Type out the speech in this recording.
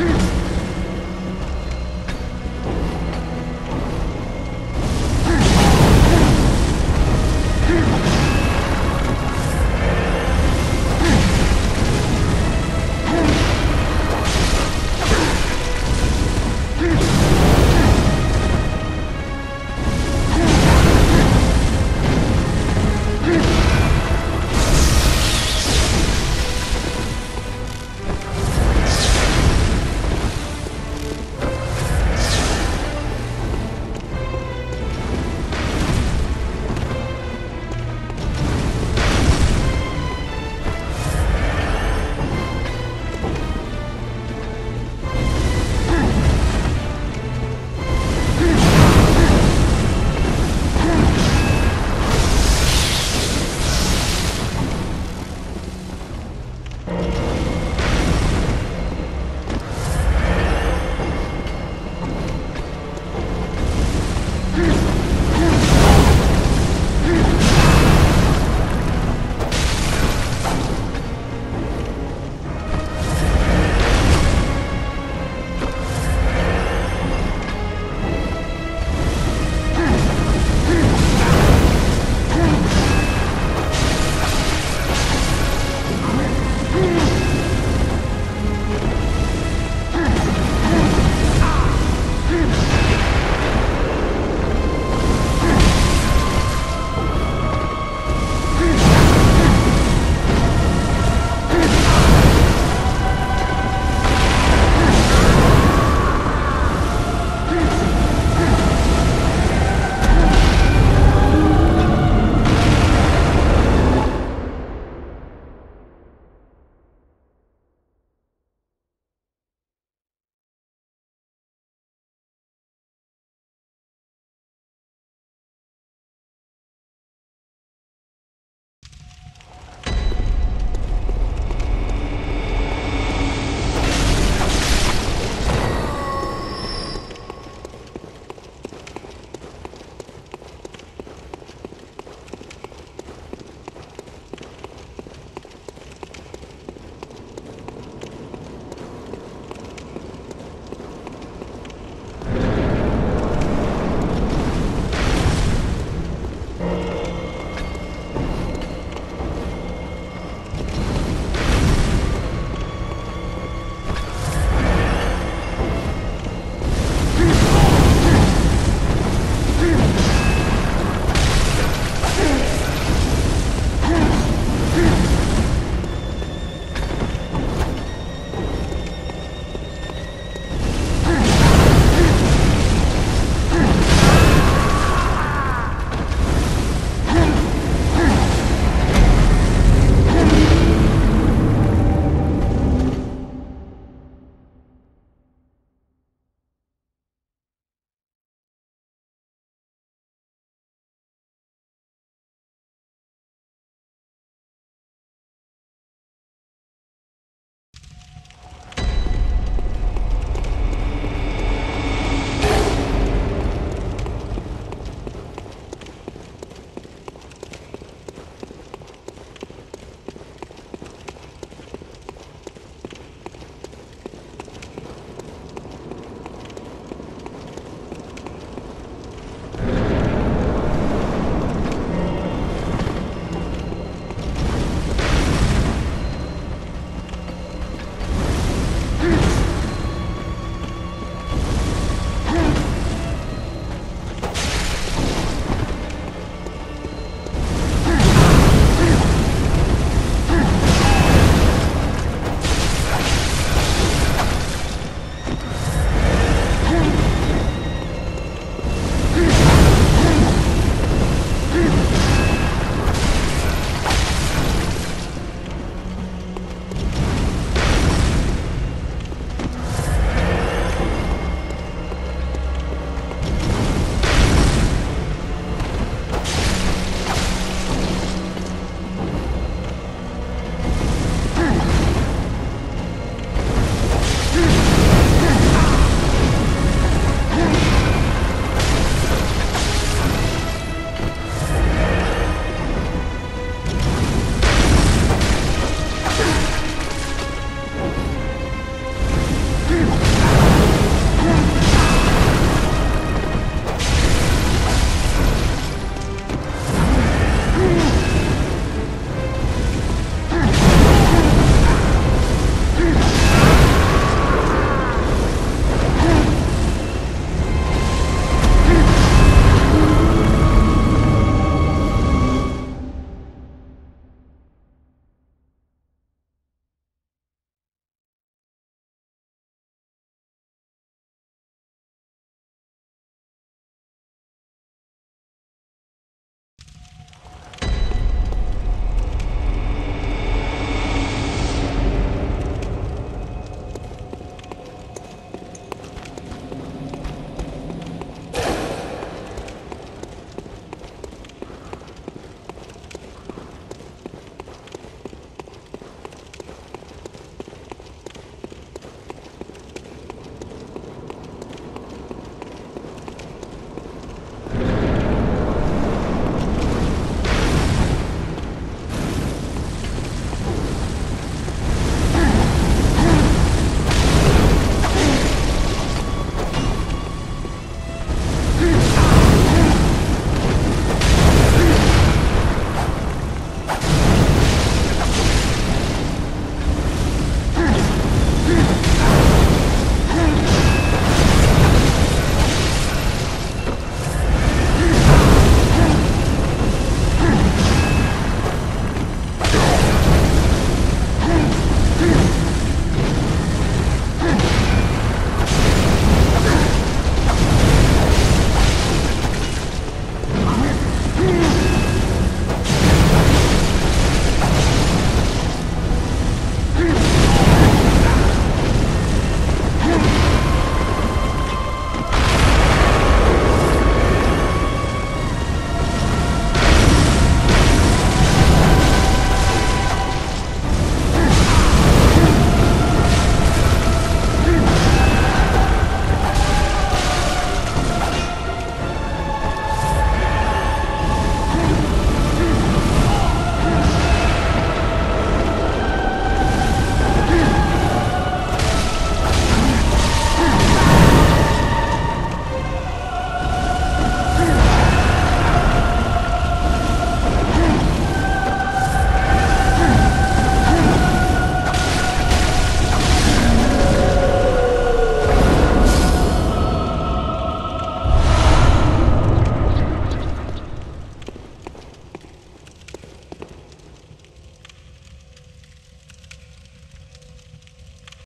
Peace.